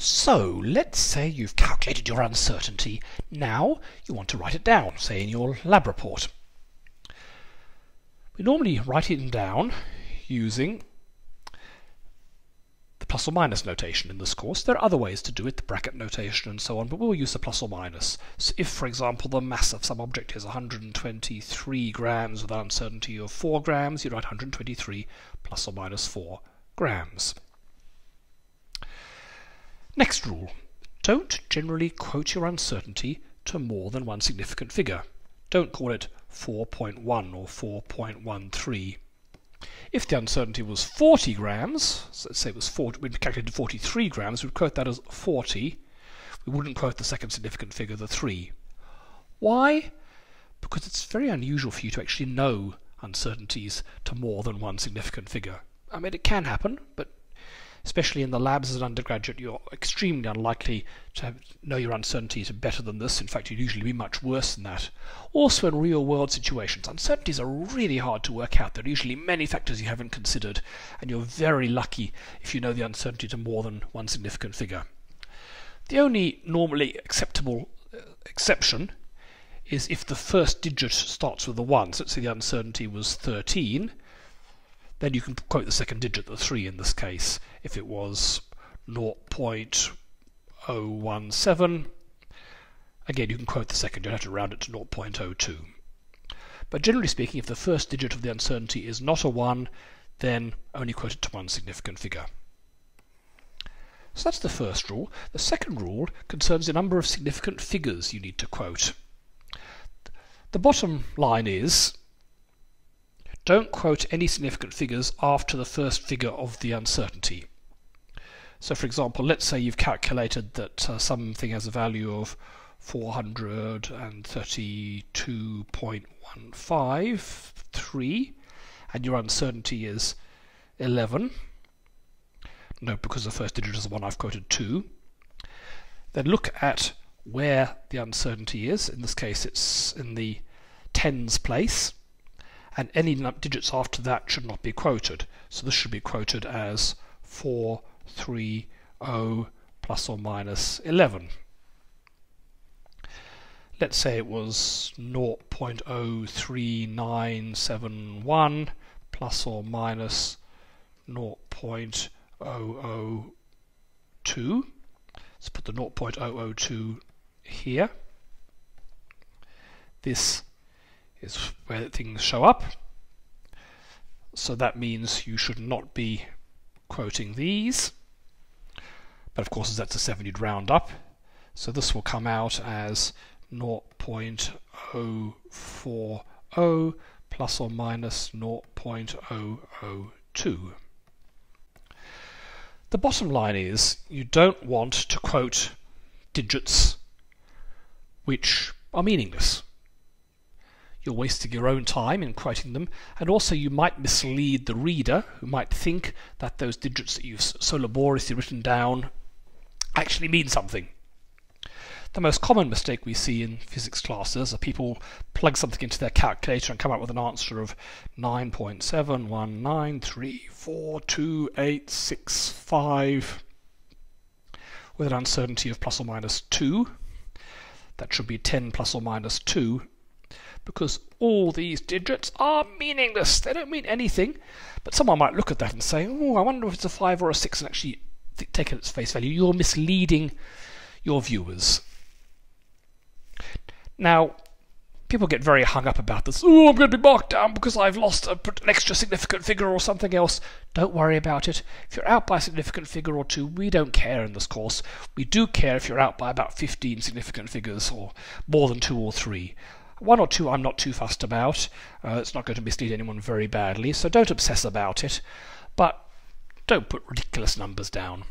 So let's say you've calculated your uncertainty. Now you want to write it down, say in your lab report. We normally write it down using the plus or minus notation in this course. There are other ways to do it, the bracket notation and so on, but we'll use the plus or minus. So if, for example, the mass of some object is 123 grams with an uncertainty of 4 grams, you write 123 plus or minus 4 grams. Next rule. Don't generally quote your uncertainty to more than one significant figure. Don't call it 4.1 or 4.13. If the uncertainty was 40 grams, so let's say it was 40, we'd calculated 43 grams, we'd quote that as 40. We wouldn't quote the second significant figure, the 3. Why? Because it's very unusual for you to actually know uncertainties to more than one significant figure. I mean, it can happen, but especially in the labs as an undergraduate, you're extremely unlikely to have, know your uncertainties better than this. In fact, you'd usually be much worse than that. Also, in real world situations, uncertainties are really hard to work out. There are usually many factors you haven't considered, and you're very lucky if you know the uncertainty to more than one significant figure. The only normally acceptable uh, exception is if the first digit starts with a 1. So let's say the uncertainty was 13 then you can quote the second digit, the 3 in this case. If it was 0.017, again you can quote the second, you have to round it to 0.02. But generally speaking, if the first digit of the uncertainty is not a 1, then only quote it to one significant figure. So that's the first rule. The second rule concerns the number of significant figures you need to quote. The bottom line is don't quote any significant figures after the first figure of the uncertainty. So for example, let's say you've calculated that uh, something has a value of 432.153 and your uncertainty is 11. No, because the first digit is the one I've quoted 2. Then look at where the uncertainty is. In this case, it's in the tens place and any digits after that should not be quoted. So this should be quoted as 430 plus or minus 11. Let's say it was 0.03971 plus or minus 0.002. Let's put the 0.002 here. This is where things show up. So that means you should not be quoting these. But of course, as that's a 7, you'd round up. So this will come out as 0.040 plus or minus 0.002. The bottom line is you don't want to quote digits which are meaningless. You're wasting your own time in quoting them, and also you might mislead the reader, who might think that those digits that you've so laboriously written down actually mean something. The most common mistake we see in physics classes are people plug something into their calculator and come up with an answer of 9.71934285 with an uncertainty of plus or minus 2. That should be 10 plus or minus 2 because all these digits are meaningless. They don't mean anything. But someone might look at that and say, oh, I wonder if it's a 5 or a 6, and actually take it at its face value. You're misleading your viewers. Now, people get very hung up about this. Oh, I'm going to be marked down because I've lost a, an extra significant figure or something else. Don't worry about it. If you're out by a significant figure or two, we don't care in this course. We do care if you're out by about 15 significant figures or more than two or three. One or two I'm not too fussed about. Uh, it's not going to mislead anyone very badly, so don't obsess about it. But don't put ridiculous numbers down.